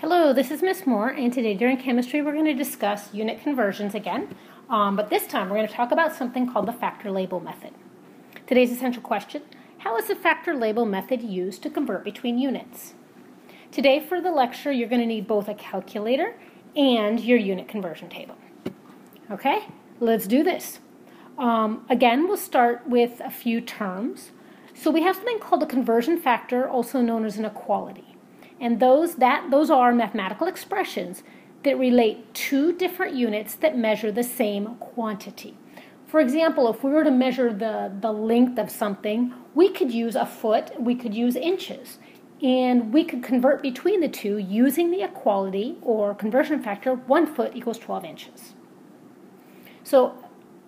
Hello, this is Miss Moore, and today during chemistry we're going to discuss unit conversions again, um, but this time we're going to talk about something called the factor label method. Today's essential question, how is the factor label method used to convert between units? Today for the lecture you're going to need both a calculator and your unit conversion table. Okay, let's do this. Um, again, we'll start with a few terms. So we have something called a conversion factor, also known as an equality. And those, that, those are mathematical expressions that relate two different units that measure the same quantity. For example, if we were to measure the, the length of something, we could use a foot, we could use inches. And we could convert between the two using the equality or conversion factor, one foot equals 12 inches. So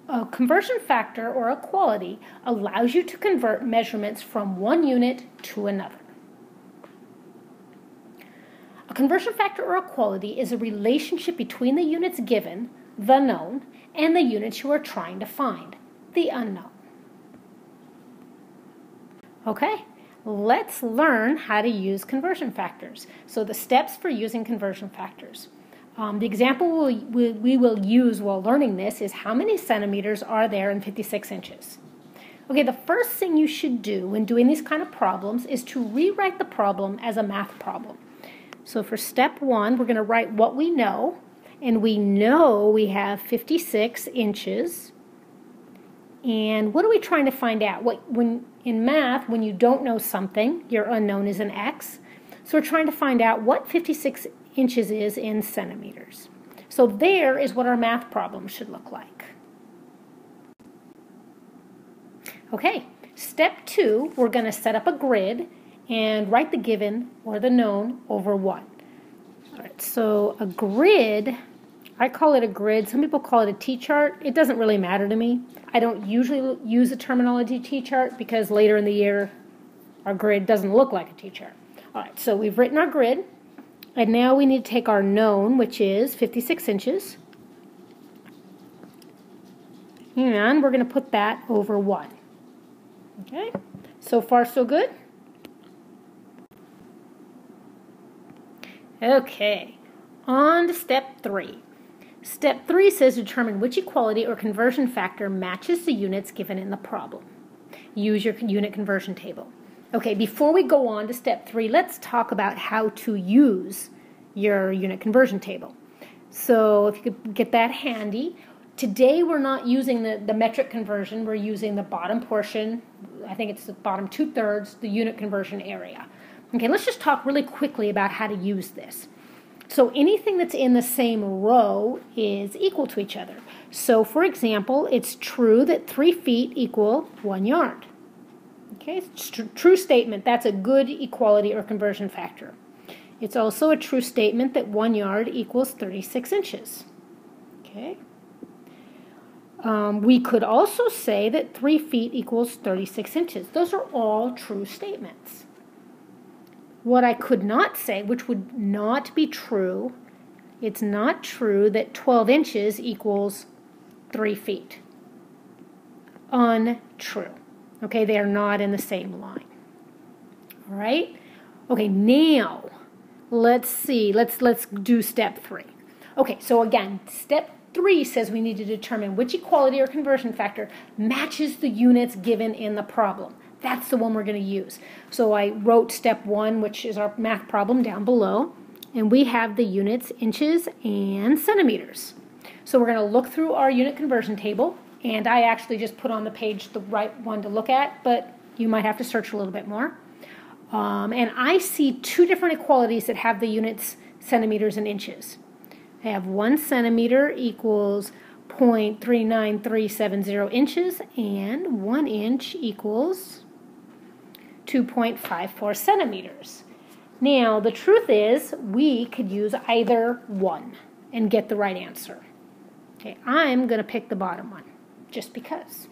a conversion factor or equality allows you to convert measurements from one unit to another. A conversion factor or equality is a relationship between the units given, the known, and the units you are trying to find, the unknown. Okay, let's learn how to use conversion factors. So the steps for using conversion factors. Um, the example we, we, we will use while learning this is how many centimeters are there in 56 inches? Okay, the first thing you should do when doing these kind of problems is to rewrite the problem as a math problem. So for step one, we're going to write what we know. And we know we have 56 inches. And what are we trying to find out? What, when In math, when you don't know something, your unknown is an x. So we're trying to find out what 56 inches is in centimeters. So there is what our math problem should look like. Okay, step two, we're going to set up a grid and write the given or the known over 1. All right, so a grid, I call it a grid. Some people call it a T-chart. It doesn't really matter to me. I don't usually use the terminology T-chart because later in the year our grid doesn't look like a T-chart. All right, so we've written our grid. And now we need to take our known, which is 56 inches. And we're going to put that over 1. Okay, so far so good. Okay, on to step three. Step three says determine which equality or conversion factor matches the units given in the problem. Use your unit conversion table. Okay, before we go on to step three, let's talk about how to use your unit conversion table. So if you could get that handy. Today we're not using the, the metric conversion, we're using the bottom portion, I think it's the bottom two thirds, the unit conversion area. Okay, let's just talk really quickly about how to use this. So anything that's in the same row is equal to each other. So for example, it's true that three feet equal one yard. Okay, it's tr true statement. That's a good equality or conversion factor. It's also a true statement that one yard equals 36 inches. Okay. Um, we could also say that three feet equals 36 inches. Those are all true statements. What I could not say, which would not be true, it's not true that 12 inches equals 3 feet. Untrue. Okay, they are not in the same line. All right? Okay, now let's see. Let's let's do step 3. Okay, so again, step 3 says we need to determine which equality or conversion factor matches the units given in the problem. That's the one we're going to use. So I wrote step one, which is our math problem down below, and we have the units inches and centimeters. So we're going to look through our unit conversion table, and I actually just put on the page the right one to look at, but you might have to search a little bit more. Um, and I see two different equalities that have the units centimeters and inches. I have one centimeter equals 0.39370 inches, and one inch equals 2.54 centimeters. Now, the truth is, we could use either one and get the right answer. Okay, I'm going to pick the bottom one, just because.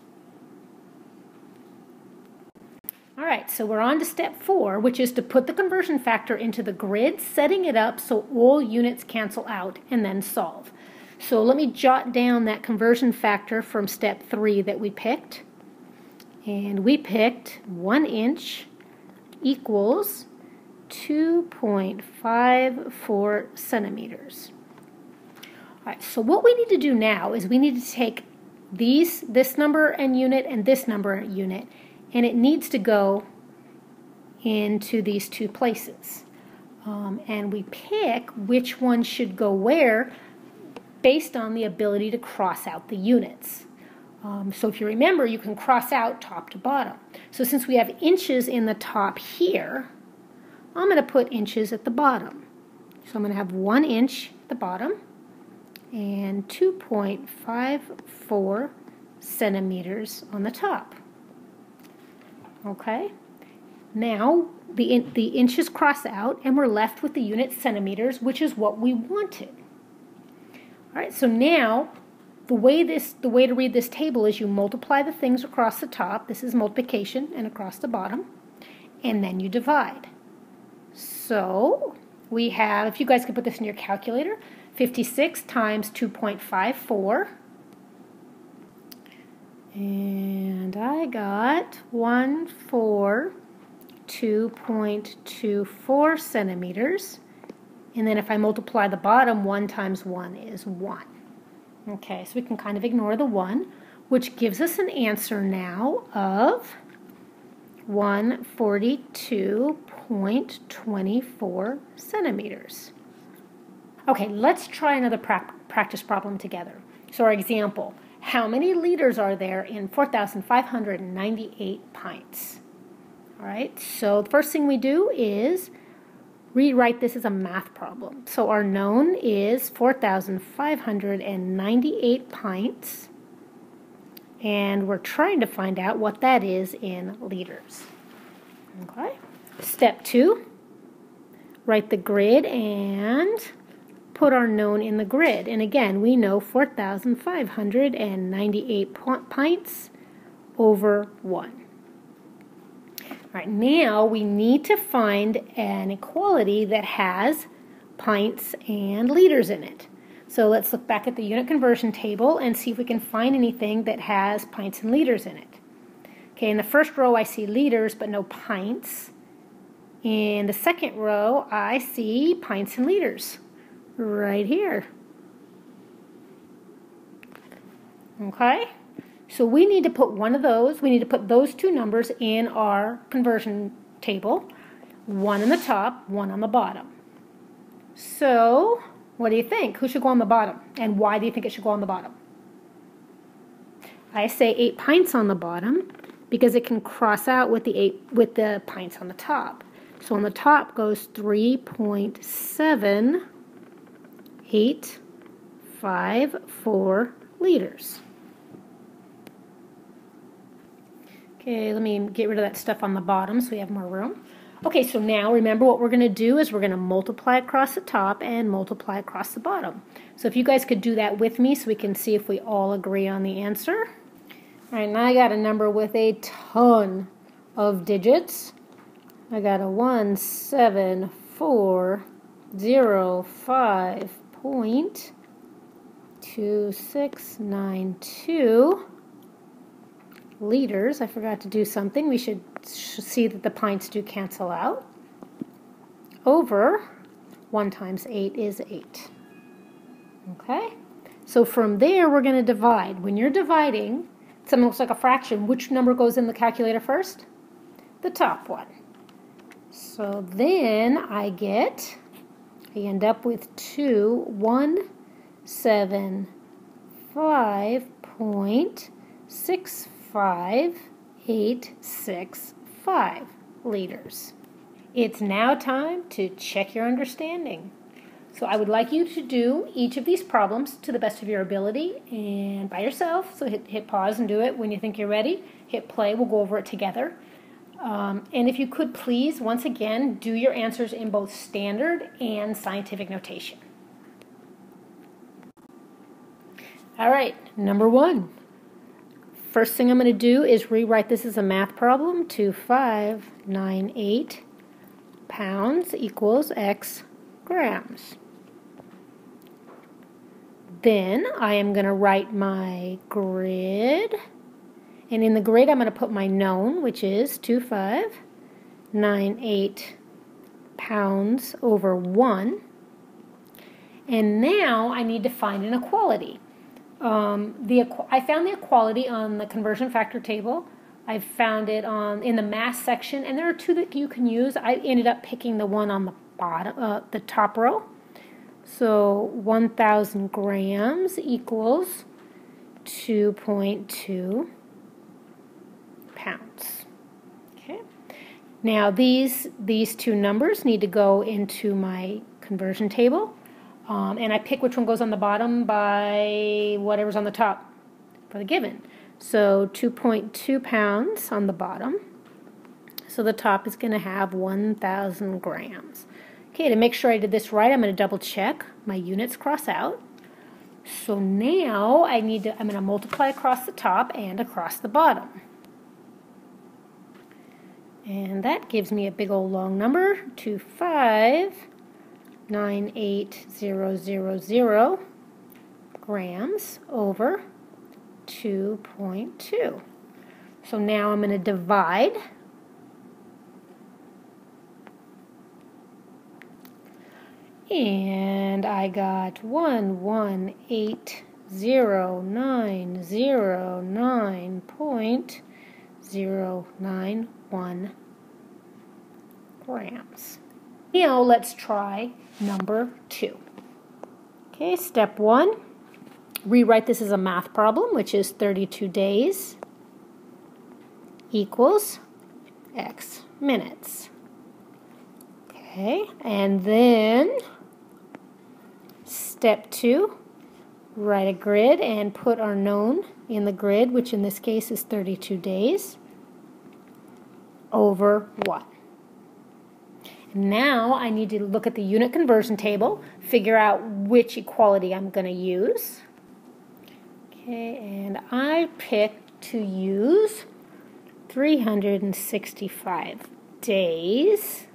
All right, so we're on to step four, which is to put the conversion factor into the grid, setting it up so all units cancel out, and then solve. So let me jot down that conversion factor from step three that we picked. And we picked one inch equals 2.54 centimeters. All right, so what we need to do now is we need to take these, this number and unit and this number and unit, and it needs to go into these two places. Um, and we pick which one should go where based on the ability to cross out the units. Um, so if you remember, you can cross out top to bottom. So since we have inches in the top here, I'm going to put inches at the bottom. So I'm going to have one inch at the bottom and 2.54 centimeters on the top. Okay, now the, in, the inches cross out and we're left with the unit centimeters, which is what we wanted. All right, so now the way this the way to read this table is you multiply the things across the top. This is multiplication and across the bottom, and then you divide. So we have, if you guys could put this in your calculator, 56 times 2.54. And I got 1 4 2.24 centimeters. And then if I multiply the bottom, 1 times 1 is 1. Okay, so we can kind of ignore the 1, which gives us an answer now of 142.24 centimeters. Okay, let's try another pra practice problem together. So our example, how many liters are there in 4,598 pints? All right, so the first thing we do is rewrite this as a math problem. So our known is 4,598 pints, and we're trying to find out what that is in liters. Okay. Step two, write the grid and put our known in the grid. And again, we know 4,598 pints over 1. Right, now we need to find an equality that has pints and liters in it. So let's look back at the unit conversion table and see if we can find anything that has pints and liters in it. Okay, in the first row I see liters but no pints. In the second row I see pints and liters right here. Okay? So we need to put one of those, we need to put those two numbers in our conversion table, one on the top, one on the bottom. So, what do you think? Who should go on the bottom? And why do you think it should go on the bottom? I say 8 pints on the bottom because it can cross out with the eight with the pints on the top. So on the top goes 3.7854 liters. Okay, let me get rid of that stuff on the bottom so we have more room. Okay, so now remember what we're going to do is we're going to multiply across the top and multiply across the bottom. So if you guys could do that with me so we can see if we all agree on the answer. All right, now I got a number with a ton of digits. I got a 1, 7, 4, 0, 5, point, 2, 6, 9, 2 liters. I forgot to do something. We should see that the pints do cancel out. Over 1 times 8 is 8. Okay? So from there, we're going to divide. When you're dividing, something looks like a fraction, which number goes in the calculator first? The top one. So then I get, I end up with 2, 1, 7, 5.65 5865 liters. It's now time to check your understanding. So I would like you to do each of these problems to the best of your ability and by yourself. So hit, hit pause and do it when you think you're ready. Hit play, we'll go over it together. Um, and if you could please, once again, do your answers in both standard and scientific notation. All right, number one. First thing I'm going to do is rewrite this as a math problem. 2598 pounds equals X grams. Then I am going to write my grid. And in the grid, I'm going to put my known, which is 2598 pounds over 1. And now I need to find an equality. Um, the I found the equality on the conversion factor table. I found it on in the mass section, and there are two that you can use. I ended up picking the one on the bottom, uh, the top row. So 1,000 grams equals 2.2 pounds. Okay. Now these these two numbers need to go into my conversion table, um, and I pick which one goes on the bottom by whatever's on the top for the given. So 2.2 pounds on the bottom. So the top is going to have 1,000 grams. Okay, to make sure I did this right, I'm going to double check. My units cross out. So now I need to, I'm going to multiply across the top and across the bottom. And that gives me a big old long number, 2598000 grams over 2.2. So now I'm going to divide and I got one one eight zero nine zero nine point zero nine one grams. Now let's try number two. Okay, step one, rewrite this as a math problem, which is 32 days equals x minutes. Okay, and then Step two, write a grid and put our known in the grid, which in this case is 32 days, over 1. Now I need to look at the unit conversion table, figure out which equality I'm going to use. Okay, and I pick to use 365 days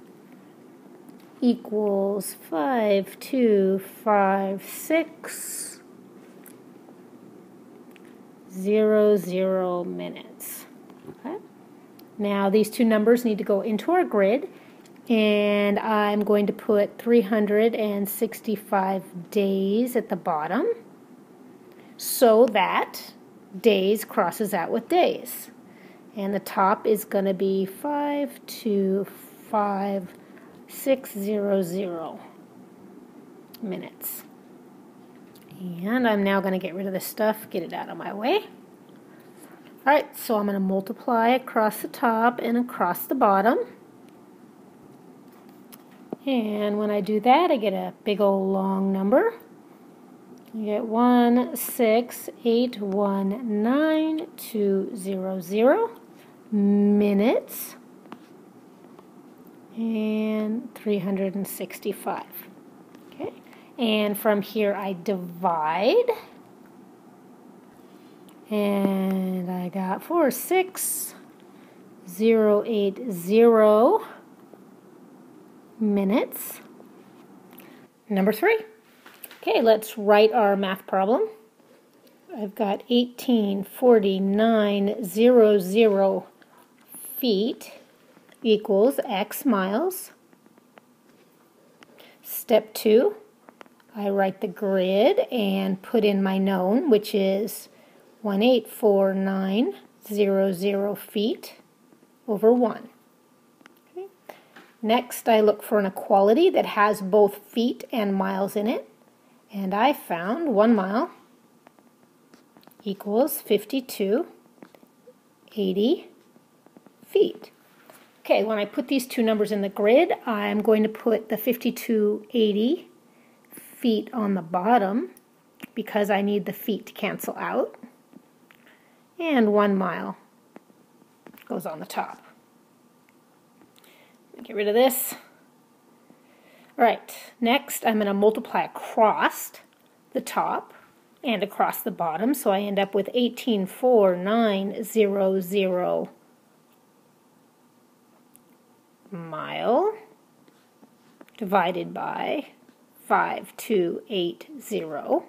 equals 5, 2, 5, 6, 0, 0 minutes. Okay. Now these two numbers need to go into our grid and I'm going to put 365 days at the bottom so that days crosses out with days. And the top is going to be 5, 2, 5, 600 minutes. And I'm now going to get rid of this stuff, get it out of my way. Alright, so I'm going to multiply across the top and across the bottom. And when I do that, I get a big old long number. You get 16819 minutes and 365. Okay, and from here I divide, and I got four six zero eight zero minutes. Number three. Okay, let's write our math problem. I've got 184900 feet equals x miles. Step two, I write the grid and put in my known, which is 184900 feet over 1. Next, I look for an equality that has both feet and miles in it, and I found 1 mile equals 5280 feet. Okay, when I put these two numbers in the grid, I'm going to put the 5280 feet on the bottom because I need the feet to cancel out. And one mile goes on the top. Get rid of this. All right, next I'm going to multiply across the top and across the bottom, so I end up with 184900 mile divided by 5280. Okay.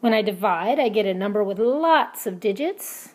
When I divide, I get a number with lots of digits.